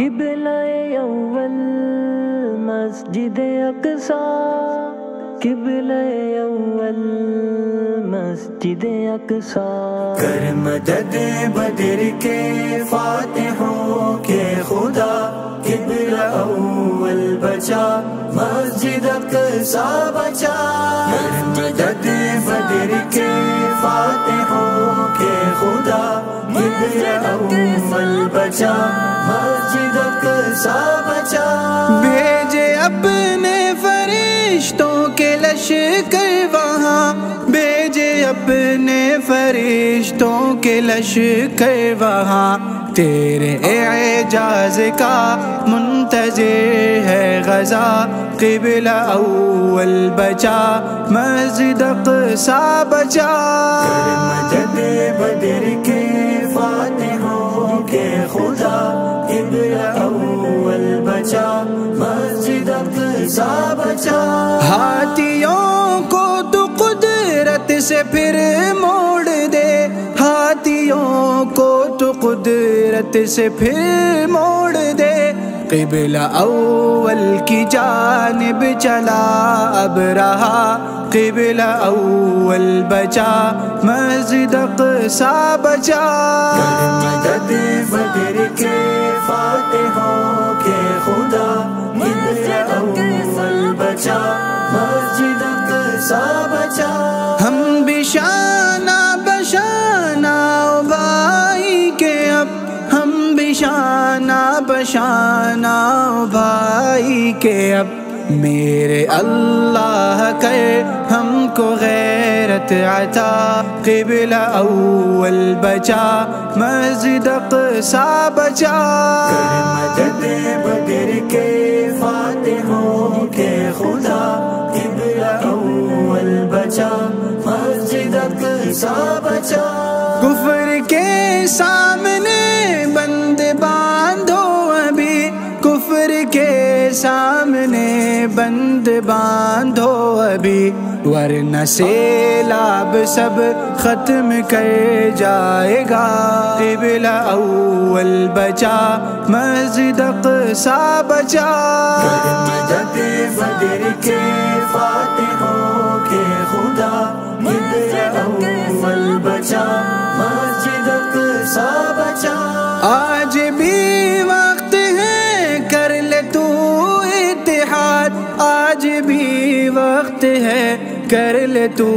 किबलाए अव्वल मस्जिद अक्सा। किबलाए अव्वल मस्जिद अक्सा। कर मदद बदर के फातिहों के खुदा। किबला अव्वल बचा, मस्जिद अक्सा बचा। कर बचा मस्जिद अक्सा बचा। भेजे अपने फरिश्तों के लश्कर वहाँ। भेजे अपने फरिश्तों के लश्कर वहाँ। तेरे एजाज का मुंतजिर है गजा किबला अव्वल बचा मस्जिद अक्सा बचा। मदद बदर के अक्सा बचा हाथियों को तो कुदरत से फिर मोड़ दे। हाथियों को तो कुदरत से फिर मोड़ दे। किबला अव्वल की जानिब चला। अब रहा किबला अव्वल बचा। मस्जिद अक्सा बचा। मदद के हम बिशाना भाई के अब हम बिशाना बशाना भाई के अब मेरे अल्लाह कर हमको गैरत अता। किबला अव्वल बचा, मस्जिद अक्सा बचा। बचा कुफर के सामने बंद बांधो अभी कुफर के सामने बंद बांधो अभी वरना सेलाब सब खत्म कर जाएगा किबला अव्वल बचा मस्जिद अक्सा बचा मदद बदर के फातिहों कर ले तू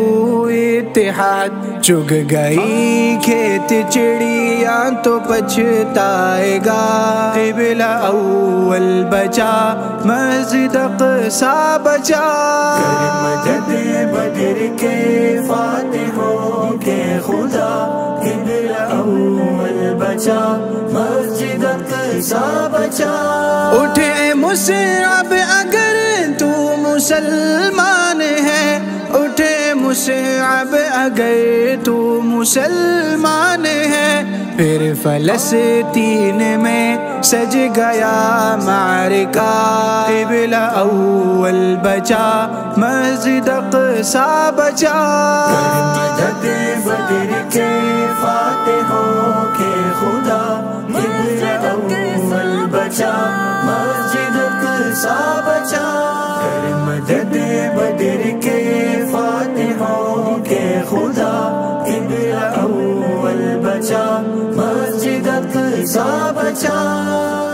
इतिहाद। चुग गई खेत चिड़िया तो पछताएगा। किबला अव्वल बचा मस्जिद अक्सा बचा बदर के फातिहों के खुदा अव्वल बचा, मस्जिद अक्सा बचा। उठे मुसरब अगर तू मुसलमान है उठे मुसरब अगर तू मुसलमान है, फिर फलस्तीन में सज गया मारिका किबला अव्वल बचा, मस्जिद अक्सा बचा। बदर के के खुदा बचा, मस्जिद अक्सा बचा। चा भवत् सा वचा